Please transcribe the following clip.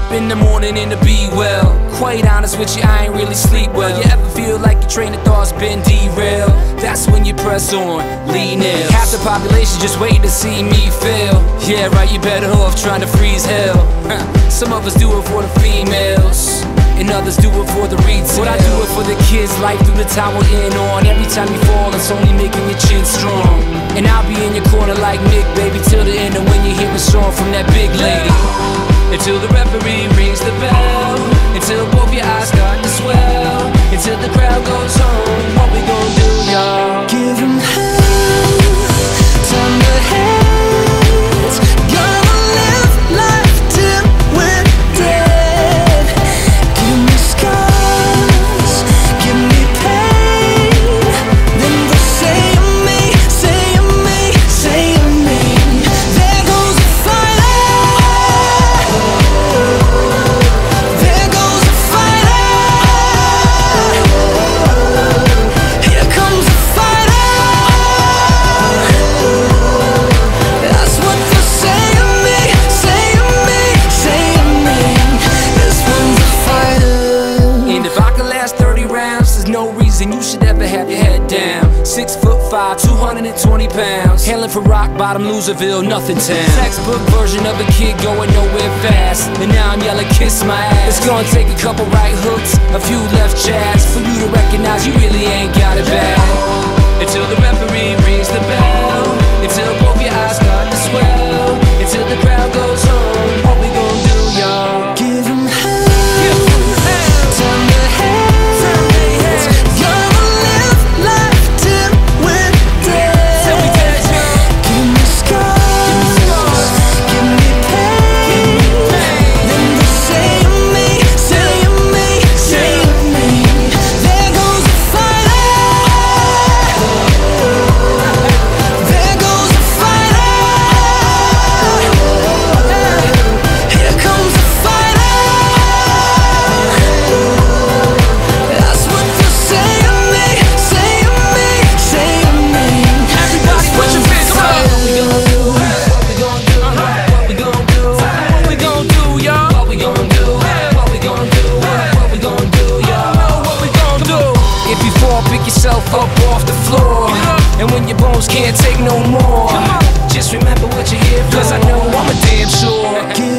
up in the morning and to be well. Quite honest with you, I ain't really sleep well. You ever feel like your train of thought's been derailed? That's when you press on, lean in. Half the population just waiting to see me fail. Yeah, right, you better off trying to freeze hell. Some of us do it for the females. And others do it for the retail. But I do it for the kids, life through the time we're in on. Every time you fall, it's only making your chin strong. And I'll be in your corner like Mick, baby, till the end. And when you hear song from that big lady, until the referee rings the bell, 220 pounds. Hailing from rock bottom, Loserville, nothing town. Textbook version of a kid going nowhere fast. And now I'm yelling, kiss my ass. It's gonna take a couple right hooks, a few left jabs for you to recognize you really ain't got it bad. up off the floor. And when your bones can't take no more, just remember what you're here for. Cause I know I'm a damn sure.